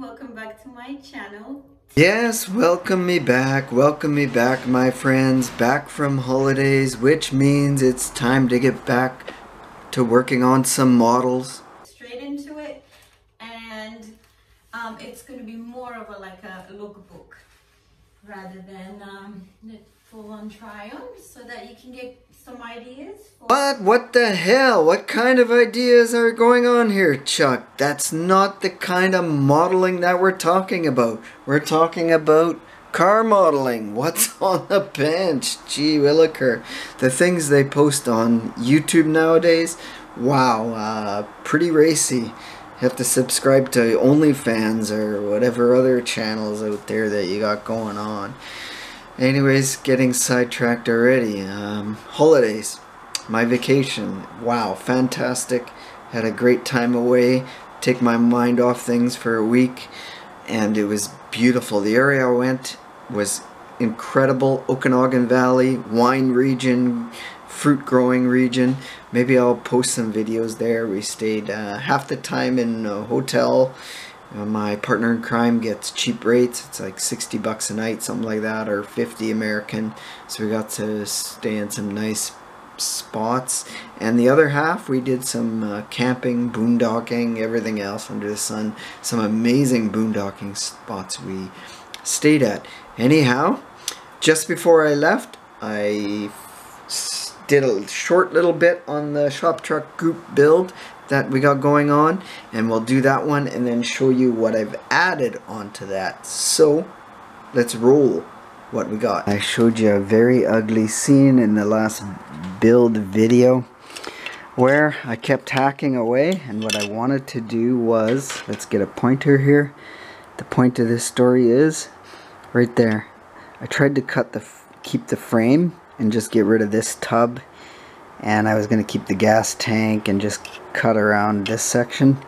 welcome back to my channel. Yes, welcome me back, welcome me back my friends, back from holidays, which means it's time to get back to working on some models. Straight into it and um, it's going to be more of a like a lookbook rather than um, full on try so that you can get some ideas. What? What the hell? What kind of ideas are going on here, Chuck? That's not the kind of modeling that we're talking about. We're talking about car modeling. What's on the bench? Gee williker. The things they post on YouTube nowadays, wow, uh, pretty racy. You have to subscribe to OnlyFans or whatever other channels out there that you got going on. Anyways, getting sidetracked already. Um, holidays, my vacation. Wow, fantastic. Had a great time away. Take my mind off things for a week, and it was beautiful. The area I went was incredible. Okanagan Valley, wine region, fruit growing region. Maybe I'll post some videos there. We stayed uh, half the time in a hotel uh, my partner in crime gets cheap rates. It's like 60 bucks a night, something like that, or 50 American. So we got to stay in some nice spots. And the other half, we did some uh, camping, boondocking, everything else under the sun. Some amazing boondocking spots we stayed at. Anyhow, just before I left, I did a short little bit on the shop truck group build that we got going on and we'll do that one and then show you what I've added onto that. So let's roll what we got. I showed you a very ugly scene in the last build video where I kept hacking away and what I wanted to do was let's get a pointer here. The point of this story is right there. I tried to cut the keep the frame and just get rid of this tub and I was going to keep the gas tank and just cut around this section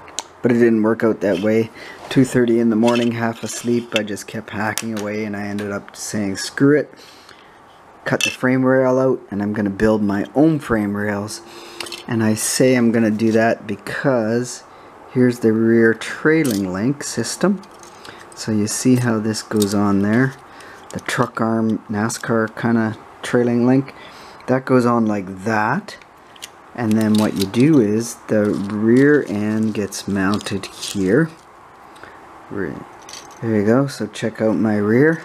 but it didn't work out that way. 2.30 in the morning half asleep I just kept hacking away and I ended up saying screw it cut the frame rail out and I'm gonna build my own frame rails. And I say I'm gonna do that because here's the rear trailing link system. So you see how this goes on there? The truck arm NASCAR kind of trailing link. That goes on like that and then what you do is the rear end gets mounted here. There you go. So check out my rear.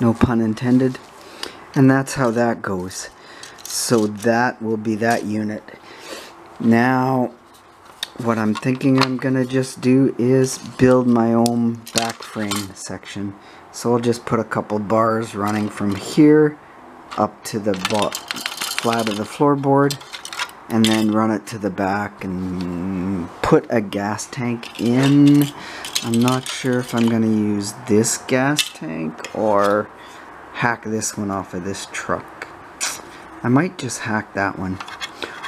No pun intended. And that's how that goes. So that will be that unit. Now what I'm thinking I'm gonna just do is build my own back frame section. So I'll just put a couple bars running from here up to the flat of the floorboard and then run it to the back and put a gas tank in. I'm not sure if I'm going to use this gas tank or hack this one off of this truck. I might just hack that one.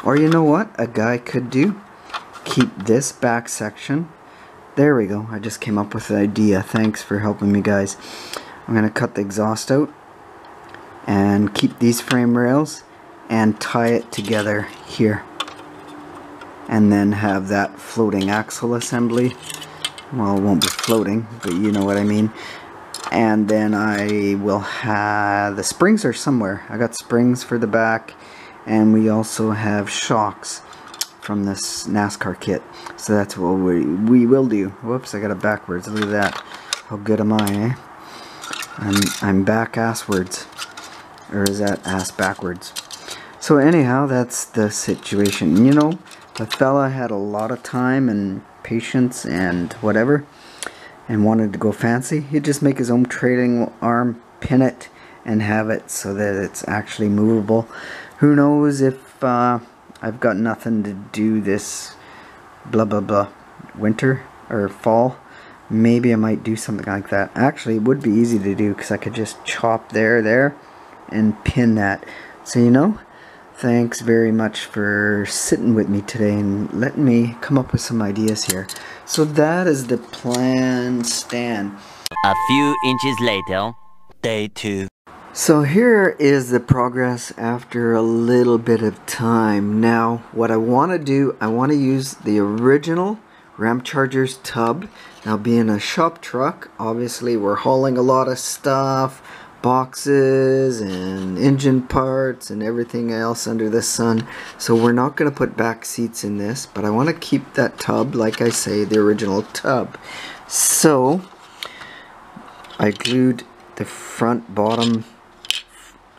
Or you know what a guy could do? Keep this back section. There we go. I just came up with an idea. Thanks for helping me guys. I'm going to cut the exhaust out and keep these frame rails and tie it together here. And then have that floating axle assembly. Well it won't be floating but you know what I mean. And then I will have the springs are somewhere. I got springs for the back and we also have shocks from this NASCAR kit. So that's what we, we will do. Whoops I got it backwards. Look at that. How good am I eh? I'm, I'm back asswards. Or is that ass backwards? So anyhow, that's the situation. You know, the fella had a lot of time and patience and whatever and wanted to go fancy. He'd just make his own trailing arm, pin it, and have it so that it's actually movable. Who knows if uh, I've got nothing to do this blah blah blah winter or fall. Maybe I might do something like that. Actually, it would be easy to do because I could just chop there, there, and pin that. So you know, thanks very much for sitting with me today and letting me come up with some ideas here. So that is the plan stand. A few inches later, day two. So here is the progress after a little bit of time. Now, what I want to do, I want to use the original Ramchargers tub Now being a shop truck, obviously we're hauling a lot of stuff, boxes and engine parts and everything else under the sun. So we're not going to put back seats in this, but I want to keep that tub, like I say, the original tub. So I glued the front bottom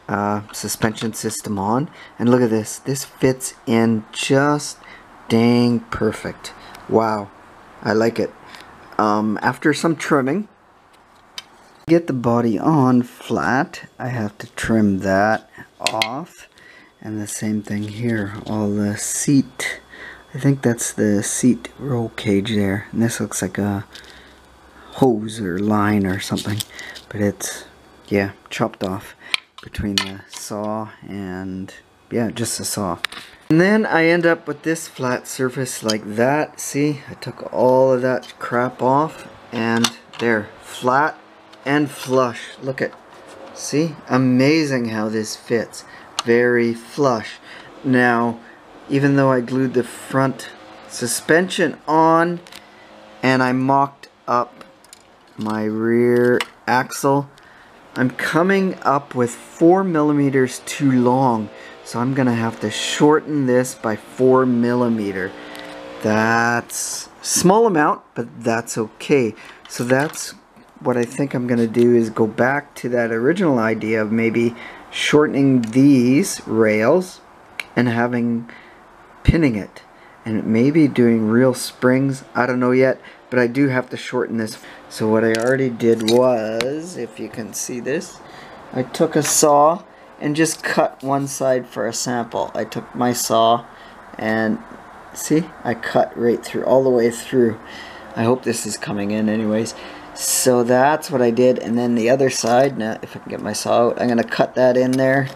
uh, suspension system on and look at this this fits in just dang perfect wow I like it um, after some trimming get the body on flat I have to trim that off. And the same thing here all the seat I think that's the seat roll cage there. And this looks like a hose or line or something but it's yeah chopped off between the saw and yeah just the saw. And then I end up with this flat surface like that. See I took all of that crap off and there flat and flush. Look at see? Amazing how this fits. Very flush. Now even though I glued the front suspension on and I mocked up my rear axle I'm coming up with four millimeters too long. So I'm gonna have to shorten this by four millimeter. That's small amount but that's okay. So that's what I think I'm gonna do is go back to that original idea of maybe shortening these rails and having pinning it and maybe doing real springs. I don't know yet but I do have to shorten this. So what I already did was if you can see this I took a saw and just cut one side for a sample. I took my saw and see I cut right through all the way through. I hope this is coming in anyways so that's what I did. And then the other side now if I can get my saw out I'm gonna cut that in there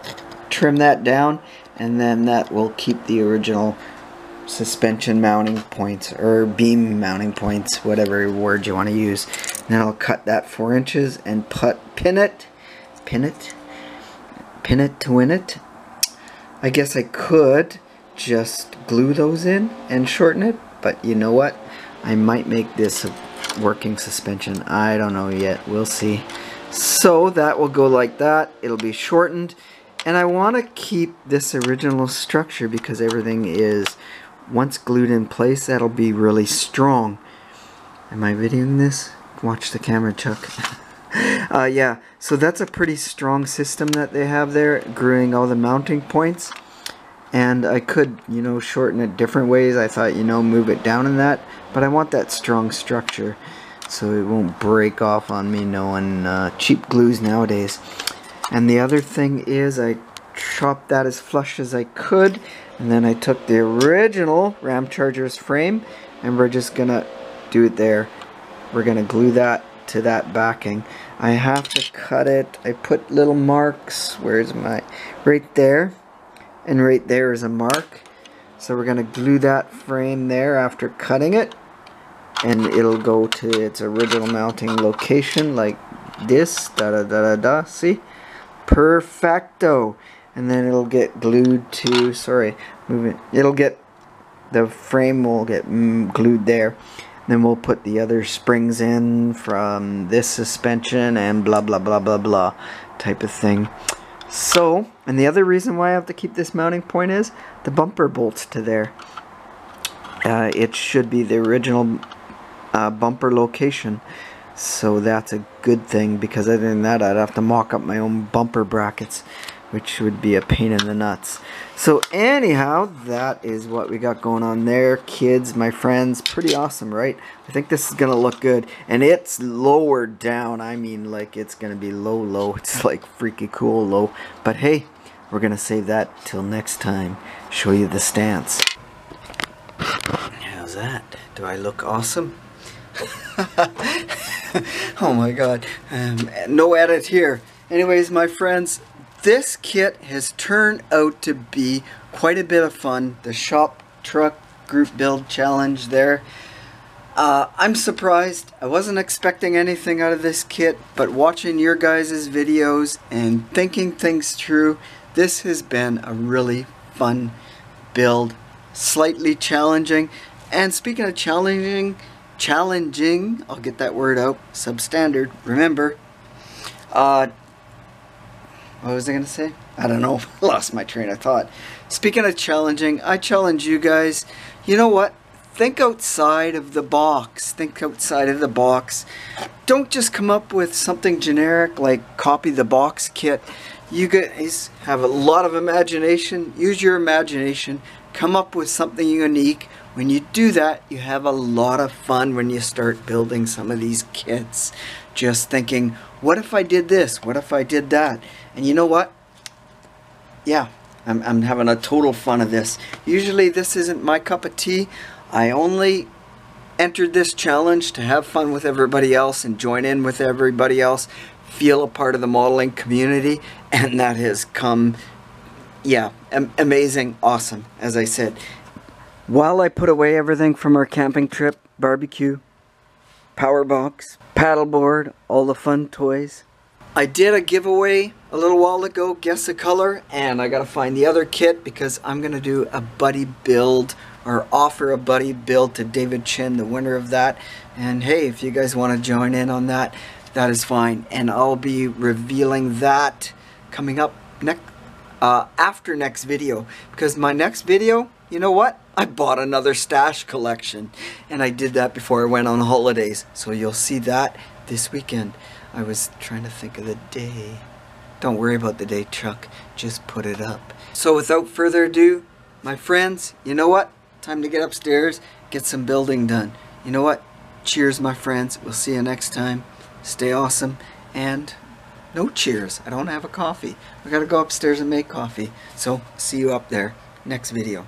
trim that down and then that will keep the original suspension mounting points or beam mounting points whatever word you want to use then I'll cut that four inches and put pin it pin it pin it to win it. I guess I could just glue those in and shorten it but you know what? I might make this a working suspension. I don't know yet. We'll see. So that will go like that. It'll be shortened. And I want to keep this original structure because everything is once glued in place that'll be really strong. Am I videoing this? Watch the camera Chuck. Uh, yeah. So that's a pretty strong system that they have there gluing all the mounting points and I could you know shorten it different ways. I thought you know move it down in that. But I want that strong structure so it won't break off on me knowing uh, cheap glues nowadays. And the other thing is I chopped that as flush as I could. And then I took the original Ramchargers frame and we're just gonna do it there. We're gonna glue that to that backing. I have to cut it. I put little marks. Where's my right there and right there is a mark. So we're gonna glue that frame there after cutting it. And it'll go to its original mounting location like this. Da da da da da. See? Perfecto. And then it'll get glued to sorry move it. It'll get the frame will get mm, glued there. Then we'll put the other springs in from this suspension and blah blah blah blah blah type of thing so and the other reason why I have to keep this mounting point is the bumper bolts to there. Uh, it should be the original uh, bumper location. So that's a good thing because other than that I'd have to mock up my own bumper brackets which would be a pain in the nuts. So anyhow, that is what we got going on there. Kids, my friends, pretty awesome, right? I think this is going to look good. And it's lowered down. I mean, like, it's going to be low, low. It's like freaky cool low. But hey, we're going to save that till next time. Show you the stance. How's that? Do I look awesome? oh my god. Um, no edit here. Anyways, my friends, this kit has turned out to be quite a bit of fun. The shop truck group build challenge there. Uh, I'm surprised. I wasn't expecting anything out of this kit, but watching your guys' videos and thinking things through, this has been a really fun build. Slightly challenging. And speaking of challenging, challenging, I'll get that word out, substandard, remember. Uh, what was I going to say? I don't know. Lost my train of thought. Speaking of challenging, I challenge you guys. You know what? Think outside of the box. Think outside of the box. Don't just come up with something generic like copy the box kit. You guys have a lot of imagination. Use your imagination. Come up with something unique. When you do that, you have a lot of fun when you start building some of these kits. Just thinking, what if I did this? What if I did that? And you know what? Yeah, I'm, I'm having a total fun of this. Usually this isn't my cup of tea. I only entered this challenge to have fun with everybody else and join in with everybody else, feel a part of the modeling community, and that has come, yeah, am amazing, awesome, as I said. While I put away everything from our camping trip, barbecue, power box, paddleboard, all the fun toys, I did a giveaway a little while ago, guess the color, and I gotta find the other kit because I'm gonna do a buddy build or offer a buddy build to David Chin, the winner of that. And hey, if you guys wanna join in on that, that is fine. And I'll be revealing that coming up next, uh, after next video because my next video, you know what? I bought another stash collection and I did that before I went on holidays. So you'll see that this weekend. I was trying to think of the day. Don't worry about the day, Chuck. Just put it up. So without further ado, my friends, you know what? Time to get upstairs, get some building done. You know what? Cheers, my friends. We'll see you next time. Stay awesome. And no cheers. I don't have a coffee. I gotta go upstairs and make coffee. So, see you up there. Next video.